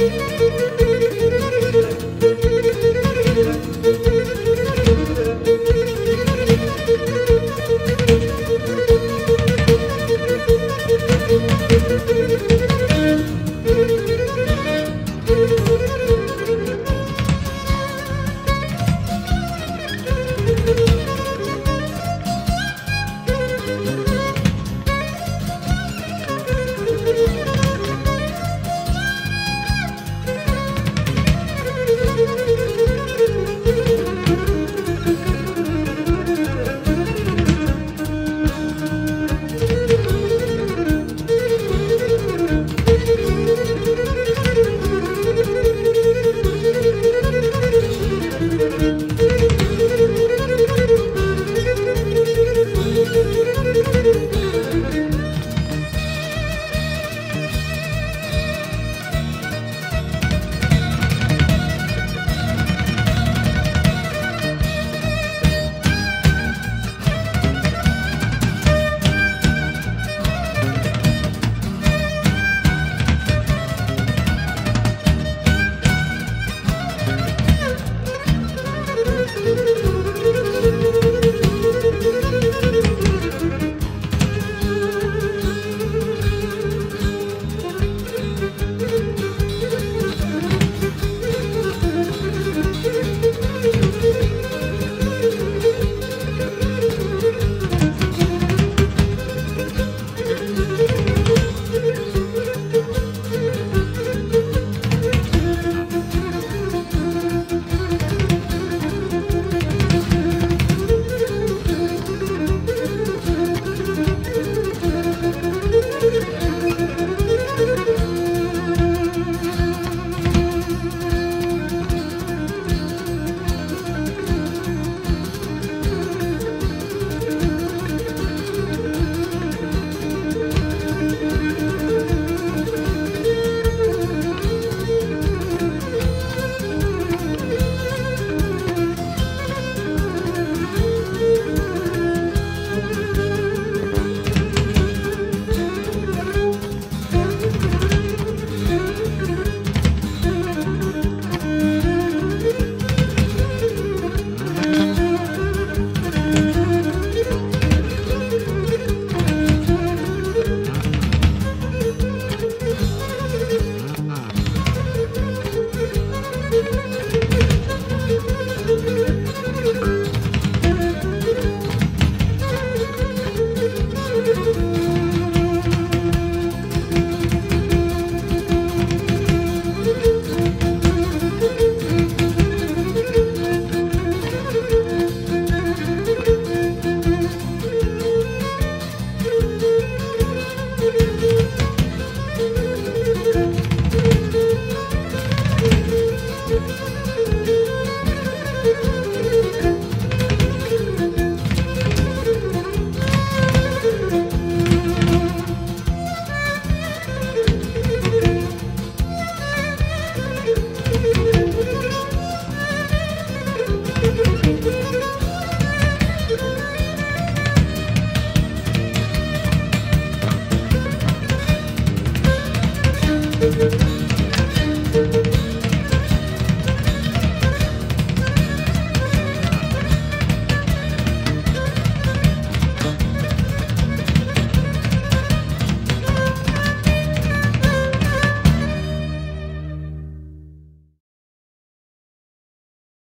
Música